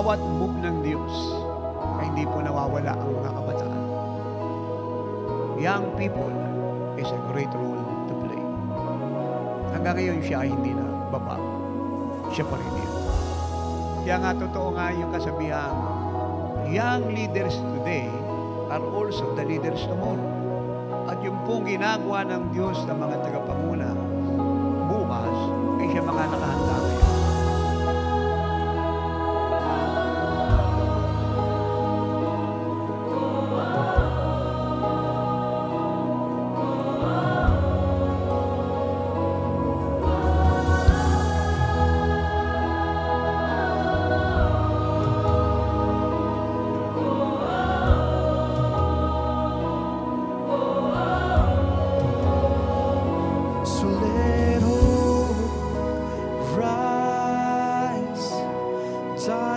bawat move ng Diyos ay hindi po nawawala ang mga kabataan. Young people is a great role to play. Hanggang ngayon siya ay hindi na babago. Siya pa rin yun. Kaya nga totoo nga yung kasabihan, young leaders today are also the leaders tomorrow. At yung pong ginagawa ng Diyos ng mga tagapanguna bukas ay siya mga nakahanda ngayon.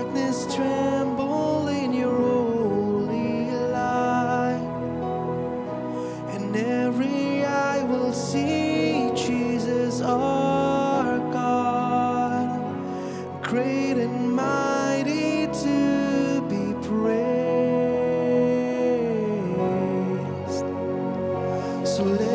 Darkness tremble in your holy light, and every eye will see Jesus our God, great and mighty to be praised. So let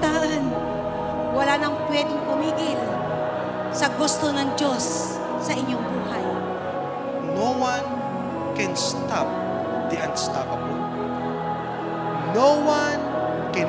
kabataan, wala nang pwedeng pumigil sa gusto ng Diyos sa inyong buhay. No one can stop the unstoppable. No one can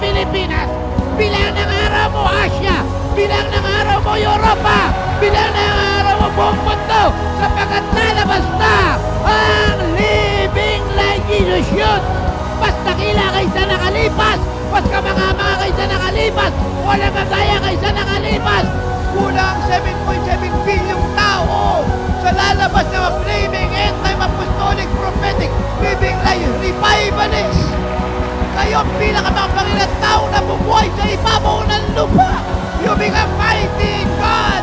Pilipinas, bilang ng araw mo Asia, bilang ng araw mo Europa, bilang ng araw mo buong mundo, sapagkat lalabas na ang living like Jesus yun. Basta kila kaysa nakalipas, basta mga mga kaysa nakalipas, wala magaya kaysa nakalipas, kulang 7.7 bilyong tao sa lalabas na mga flaming anti-apostolic prophetic living life revivalist kayong pinakamakapangilang tao na bumuhay sa ibabaw ng lupa. You become mighty God.